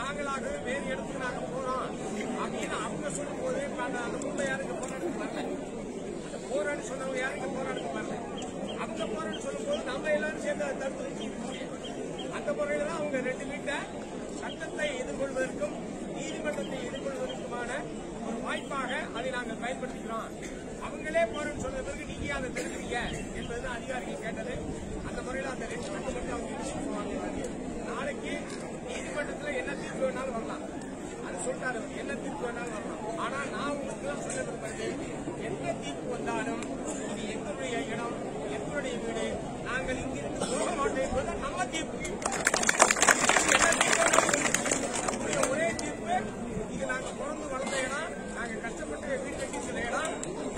நாங்களாக வேறு இடத்துக்கு நாங்கள் போறோம். அப்படின்னு அவங்க சொல்லும் போது அந்த மும்பை யாருக்கு போராட்டம் வரல. போராட்டம் சொன்னவங்க யாருக்கு போராட்டம் வரல. அந்த போராட்டம் சொல்லும் போது நம்ம எல்லாரும் சேர்ந்து அதை தடுத்து அந்த முறையில தான் அவங்க ரெண்டு வீட்டை சட்டத்தை எதிர்கொள்வதற்கும் நீதிமன்றத்தை எதிர்கொள்வதற்குமான ஒரு வாய்ப்பாக அதை நாங்கள் பயன்படுத்திக்கிறோம். அவங்களே போறோம்னு சொன்ன பிறகு நீங்க அதை தெரிவிங்க என்பதுதான் அதிகாரிகள் கேட்டது சொல்லிட்டாரு என்ன தீர்ப்பு வேணாலும் வரலாம். ஆனா நான் உங்களுக்கு தான் சொல்ல விரும்புறது எந்த தீர்ப்பு வந்தாலும் இது எங்களுடைய இடம் எங்களுடைய வீடு. நாங்கள் இங்கிருந்து போக மாட்டோம் என்பது நம்ம தீர்ப்பு. ஒரே தீர்ப்பு. இது நாங்கள் பிறந்து வளர்ந்த இடம் நாங்கள் கஷ்டப்பட்டு வீட்டை கட்டின இடம்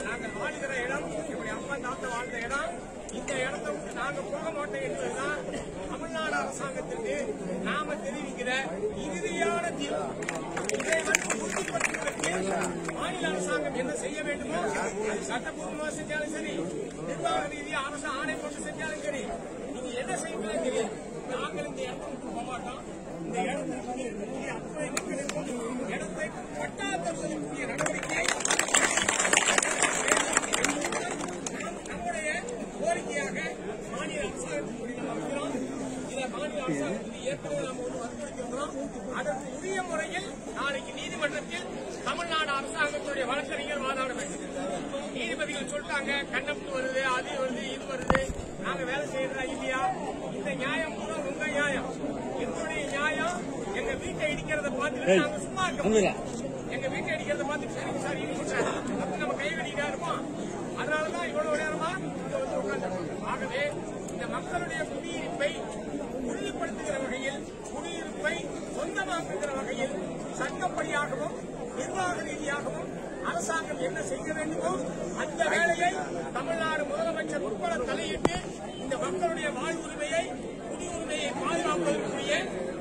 நாங்கள் வாழ்கிற இடம் எங்களுடைய அப்பா தாத்தா வாழ்ந்த இடம். இந்த இடத்தை விட்டு நாங்க போக மாட்டோம் என்பதுதான் தமிழ்நாடு அரசாங்கத்திற்கு நாம தெரிவிக்கிற இறுதியான தீர்ப்பு இதை வந்து உறுதிப்படுத்துவதற்கு மாநில அரசாங்கம் என்ன செய்ய வேண்டுமோ அது சட்டப்பூர்வமாக செஞ்சாலும் சரி நிர்வாக ரீதியா அரசு ஆணை போட்டு செஞ்சாலும் சரி நீங்க என்ன செய்வீங்களோ தெரியும் நாங்கள் இந்த இடத்துக்கு போக மாட்டோம். இந்த இடத்திற்கு அப்படி ஏற்கனவே நாம் ஒன்று வற்புறுத்திருக்கிறோம் அதற்கு உரிய முறையில் நாளைக்கு நீதிமன்றத்தில் தமிழ்நாடு அரசாங்கத்துடைய வழக்கறிஞர் வாதாட வேண்டும் நீதிபதிகள் சொல்லிட்டாங்க கண்ணப்டு வருது அது வருது இது வருது. நாங்க வேலை செய்யறதா இல்லையா? இந்த நியாயம் கூட உங்க நியாயம். எங்களுடைய நியாயம் எங்க வீட்டை இடிக்கிறத பார்த்துட்டு நாங்க சும்மா இருக்க எங்க வீட்டை அடிக்கிறத பார்த்துட்டு சரிங்க சார் இடிங்க சார் அப்படி நம்ம கை கடிக்கிறா இருப்போம் அதனாலதான் இவ்வளவு நேரமா இங்க வந்து உட்கார்ந்து ஆகவே இந்த மக்களுடைய குடியிருப்பை உறுதிப்படுத்துகிற வகையில் குடியிருப்பை சொந்தமாக்குகிற வகையில் சட்டப்படியாகவும் நிர்வாக ரீதியாகவும் அரசாங்கம் என்ன செய்ய வேண்டுமோ அந்த வேலையை தமிழ்நாடு முதலமைச்சர் உட்பட தலையிட்டு இந்த மக்களுடைய வாழ்வுரிமையை குடியுரிமையை பாதுகாப்பதற்குரிய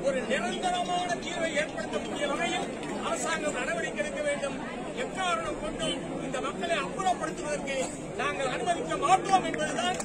ஒரு நிரந்தரமான தீர்வை ஏற்படுத்தக்கூடிய வகையில் அரசாங்கம் நடவடிக்கை எடுக்க வேண்டும். எக்காரணம் கொண்டும் இந்த மக்களை அப்புறப்படுத்துவதற்கு நாங்கள் அனுமதிக்க மாட்டோம் என்பதுதான்